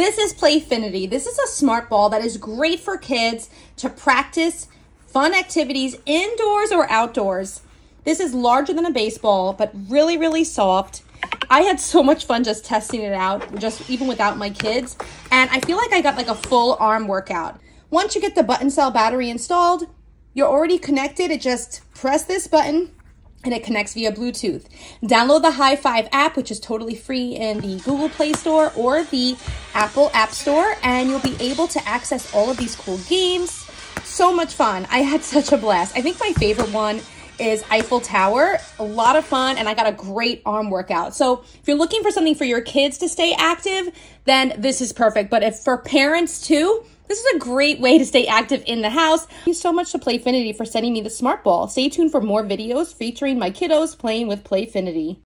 This is Playfinity. This is a smart ball that is great for kids to practice fun activities indoors or outdoors. This is larger than a baseball, but really, really soft. I had so much fun just testing it out, just even without my kids. And I feel like I got like a full arm workout. Once you get the button cell battery installed, you're already connected. It just press this button and it connects via Bluetooth. Download the High Five app, which is totally free in the Google Play Store or the Apple App Store, and you'll be able to access all of these cool games. So much fun. I had such a blast. I think my favorite one is Eiffel Tower. A lot of fun, and I got a great arm workout. So if you're looking for something for your kids to stay active, then this is perfect. But if for parents too, this is a great way to stay active in the house. Thank you so much to Playfinity for sending me the smart ball. Stay tuned for more videos featuring my kiddos playing with Playfinity.